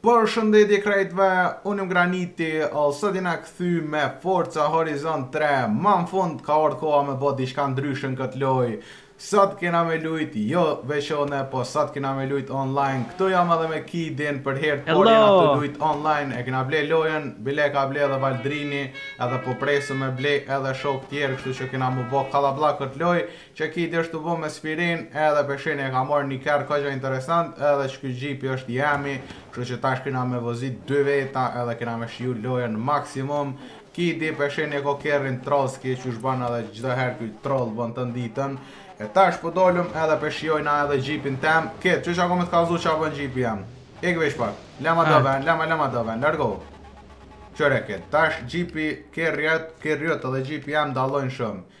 Përshëndetje krejtve, unë jam Graniti, sot jena kthy me Forza Horizon 3 Ma në fund ka ardh koha me bo diçka ndryshën këtë loj Sot kena me lujt, jo veç unë, po sot kena me lujt online Këtu jam edhe me Kidin, për herë të parë jena tu lujt online E kena ble lojën, bile e ka ble edhe Valdrini Edhe po presim me ble edhe shok tjerë, kështu që kena mu bo kallabllak këtë lojë Qe Kidi është tu bo me sirenë edhe pe shihni e ka marrë ni kerr goxha interesant edhe qe ky xhipi është i emi kështu që tash kena me vozit dy veta edhe kena me shiju lojën maksimum Kidi pe shihni e ka kerrin trollski qysh ban edhe çdo herë ky troll bën tën ditën e tash po dolëm edhe pe shijojna edhe xhipin tem Kid qysh a ka me të kallzu çka bën xhipi jem ik veç pak lema do ven lema lema do ven largo Kqyre Kid, tash xhipi kerri jot, kerri jot edhe xhipi jem dalojnë shumë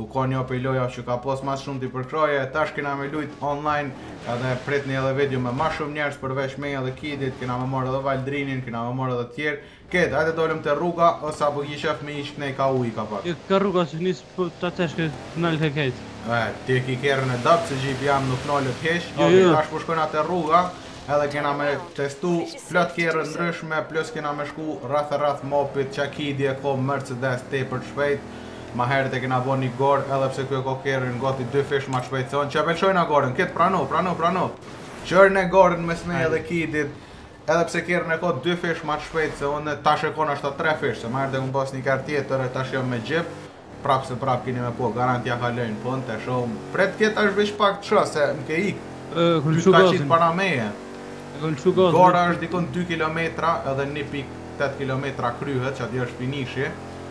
U kon njo prej lojave që ka pas ma shumë përkrahje, tash kena me lujt online edhe pritni edhe video me ma shumë njerës përveç meja dhe kidit, kena me marrë edhe valdrinin, kena me marrë edhe tjerë, Kid, hajde dalim te rruga, ose a po ki qejf me ik këne kah uji pak. Ka rruga që nisë për po ti atje ke nalë të krejt. E, ti e ki kerrin e dobët që xhipi jem nuk nalet hiç, jo, jo. tash po shkojmë te rruga, edhe kena me testu plot kerre të ndryshme, plus kena me shku rreth e rreth mapit, qe Kidi e ka Mercedes tepër shpejtë, Ma heret e kena bo ni gor edhe pse ky e ka kerrin gati dy fish ma çpejt se unë qe pe lshojna goren Kid prano prano prano kqyrne goren mes meje edhe kidit edhe pse kerrin e ka dy fish ma çpejt se une tash e ka ndoshta tre fish se ma heret e kum pas ni kerr tjeter e tash jam me xhip prap se prap kini me pa garant ja kaloj për te shum prit Kid tash veq pak të shoh se mke ik ty të ka qit para meje gora është dikun dy kilometra edhe ni pik tet kilometra kryhet qe atje është finishi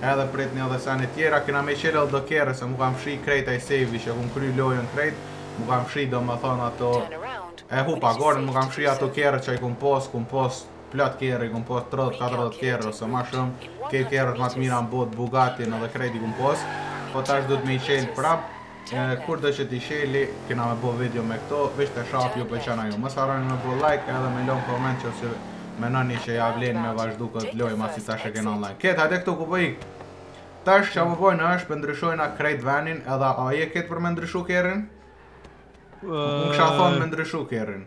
Edhe pritni edhe sene tjera kena me i qel edhe do kerre se mu kan fshi krejt ai save që e kum kry lojën krejt mu kan fshi domethën ato e hupa goren mu kan fshi ato kerret që i kum pos kum pos plot kerre i kum pos 30 40 kerre ose ma shum kerret ma të mira në bot bugatin edhe krejt i kum pos po tash duhet me i qel prap Kur do që ti qeli, kena me bo video me këto, veq të shoh a ju pëlqen a jo. Mos harroni me bo like edhe me lon koment qofse menoni që ja vlen me vazhdu kët lojë masi tash e kena online. Kid hajde këtu ku po ik. Tash çka po bojna është pe ndryshojna krejt venin edhe a je Kid për me ndryshu kerrin? Unë kësha thonë me ndryshu kerrin.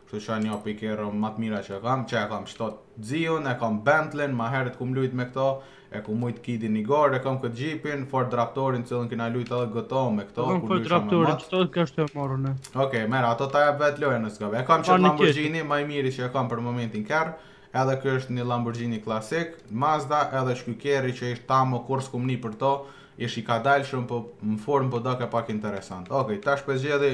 Kështu që një prej kerreve më të mira që kam, që e kam shtot Zion, e kam Bentlin, ma herët kur kum lujt me këto, e kum mujt Kidin ni garë, e kam këtë Jeepin, Ford Raptorin, cilin kina lujt edhe qeto me këto, ku lujsha me matë. E kam Ford Raptorin, qeto kishe e mora. Okej, mora, ato ta jep vet loja në s'gaboj. E kam qet Lamborghini, ma i miri që e kam për momentin kerr, edhe kjo është një Lamborghini klasik, Mazda, edhe qiky kerri që ishtë tamo, kur s'kum një për to, ish i ka dalë shumë, po më formë po doket pak interesant. Okej, tash pe zgjedhi,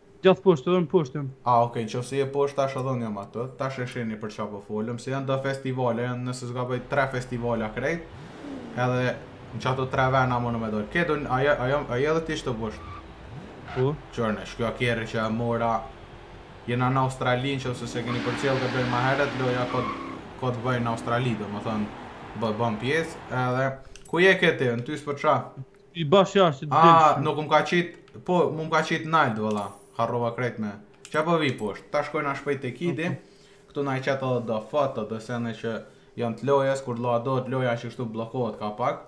Gjith poshtë edhe unë poshtë jam. Ah ok, nëse je poshtë tash edhe unë jam aty. Tash e shihni për çfarë po folim, se janë do festivale, janë nëse s'gaboj tre festivala krejt. Edhe në qato tre vena munë me dalë. Kid, a je, a jam, a je edhe ti qitash poshtë? Po. Qyrne, qiky kerr që e mora, jena në Australin që nëse s'e keni përcjellë tash ma herët, loja ndodh, ndodh bën në Australi, domethënë, bë, bëm pjesë, edhe, ku je ti, unë ty s'po t'shoh? I bash jashtë, të delë shumë. A, nuk më ka qitë, po, më më ka qitë naltë, vëlla. Harrova krejt me. Qe po vi poshtë, tash shkojna shpejt te Kidi. Këtu na i qet edhe do foto, do sene që janë të lojës, kur loadohet loja qashtu blokohet nga pak.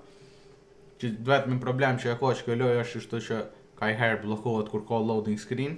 I vetmi problem që e ka që kjo lojë është shtu që ka njiherë blokohet kur ka loading screen.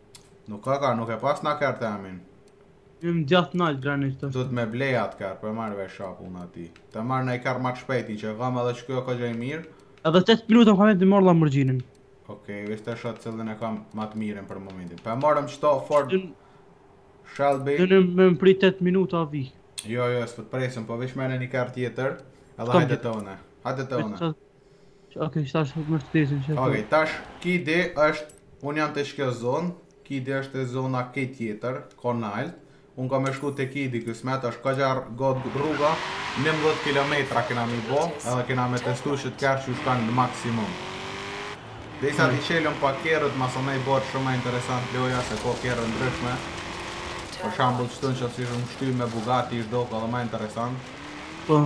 Nuk ka kerr, nuk e pas naj kerr tamam. Në më gjatë nalë granë e qëtështë. Do të me blej atë kerr, për po marrë ve shapu në ati. Ta marr ni kerr ma të shpejtë, që gëmë edhe që kjo kogja i mirë. Edhe 8 minuta më kanë met të marr Lamborghini. Okej, okay, vishë të shoh cilin e kam ma të mirin për momentin. Për po marrëm qet Ford Dun... Shelby. Don me më prit 8 minuta a vi. Jo, jo, s'të presim, po vish me ni kerr tjetër. Edhe hajde te unë. Hajde te unë. Ok, tash me t'pritë që Ok, tash Kidi është Unë jam te qikjo zonë Kidi është te zona qe tjetër Ka nalt Unë kam me shku te Kidi kështu është kogja e gatë rruga 19 km kena me i bo Edhe kena me testu qet kerr qysh shkon në maksimum Dhe masi t'i çelim pak kerret Ma së me u bërë shumë e interesant loja Se po kerre ndryshme Për shembull që të në që të si shumë shku me Bugatti ish dokë edhe ma interesant Po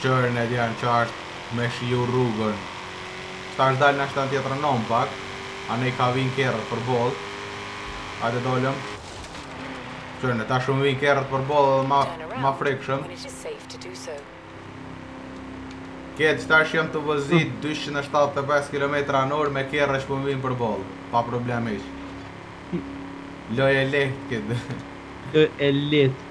Kqyrne djem çka është me shiju rrugën Tash dal nashta në tjetrën anë pak Anej ka vijn kerret përballë Hajde dalim Qyrne tash um vijn kerret përballë edhe ma ma frikshëm Kqyr tash jam tu vozit dyqind e shtatëdhjetë e pesë kilometra në orë me kerra që po më vijn përballë Pa problem hiç Loj e lehtë këtë Loj e lehtë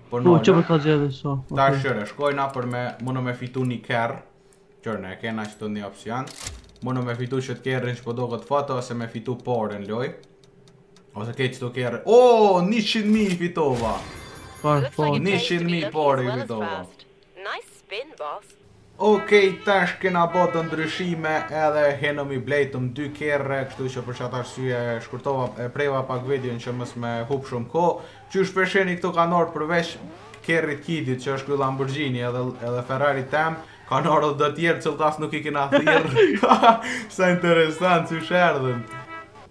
Po në që për të gjithë so. Tash shkojna për me mund me fitu një kerr. Qyrne e kena qeto një opcion. Mun me fitu qet kerr që po doket n'foto ose me fitu pare në lojë. Ose ke qet kerr. O, njëqind mijë fitova. Njëqind mijë pare i fitova. Nice spin boss. Okej tash kena bo do ndryshime edhe veç i blejtëm dy kerre kështu që për qatë arsye e shkurtova e preva pak videon që mos me hup shumë kohë qysh pe shihni këto kanë ardh përveç kerrit kidit që është kjo Lamborghini edhe, edhe Ferrari tem kanë ardh dhe do tjerë që tash nuk i kena thirr sa interesant qysh erdhën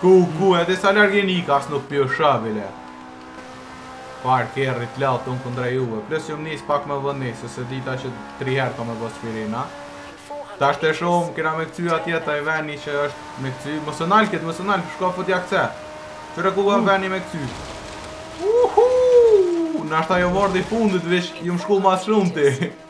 Ku ku edhe sa larg jeni ik as nuk po ju shoh bile. Çfarë kerri të lehtë unë kundra juve, plus ju u nisët pak ma vonë, se s'e dita që tri herë ka me bo spirina. Tash te shuma, kena me këcy atje të ai veni që është me këcy, mos e nal këtë, mos e nal, shko futja kce. Qe ku u kon veni me këcy. Uhu! Nashta jom ardh i fundit, veç jom shku ma shumë se ti.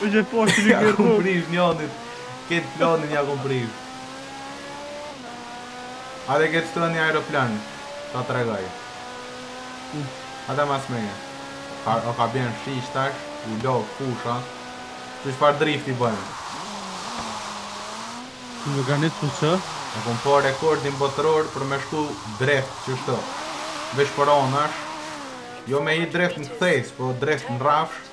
Më gje poshtë që një kerr rrugë. Ja kom prish njanit. Këtë planin ja kom prish. Hajde këtu shtrim një aeroplan. Ta të regaj. Hajde mas meje. O ka bje shish tash. U la fusha. Kqyr çfarë drift i bëjmë. Që më ka një të që? E kom bo rekordin botëror për me shku drift qështu. Veç për anash. Jo me i drift në kthesë, po drift në rafsh.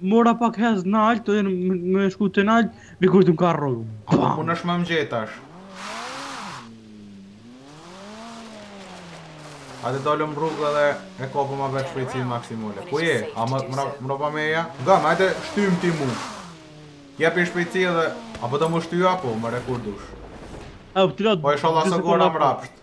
Mora pak hov nalt edhe me shku te nalt me kujt më ka rrog. Ku mundesh me më gjetë tash. Hajt dalim rrugë dhe e kapim ma lehtë shpejtësinë maksimale. Ku je? A më të mrapa meje? Gëmë, hajde shtyjëm ti mu. Jepi shpejtësi edhe... A po të më shtyj a po, më rekur dush. Po e shala së gora mrapsht.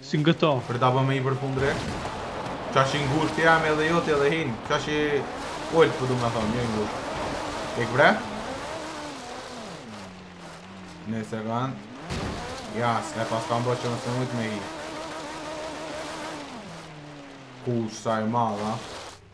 Si në këto. Po du po me hi përfundi. Qaq i ngusht jam edhe joti edhe hin. Qaq i ulët po du me thonë, jo i ngusht. Ik bre. Ni sekond. Ja, s'ka pas kam bërë që mos me mujtë me hi. Kuku sa e madha.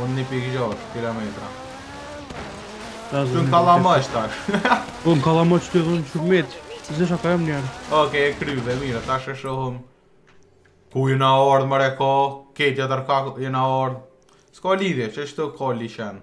Unë një pikë gjashtë kilometra. Këtu në kallamoq tash. Po në kallamoq edhe unë kom metë. Qe, s'e shoh kah jam hiç. Oke, e kryve, mirë, tash e shohim. Kah jena ardhë, marre e ka. Krejt tjetërkah jena ardhë. S'ka lidhje, qështu ka liqen.